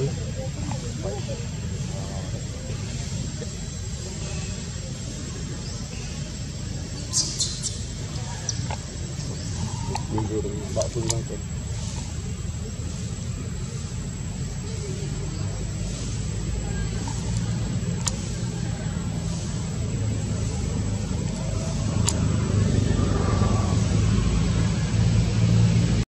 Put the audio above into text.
itu Minggu 40 tahun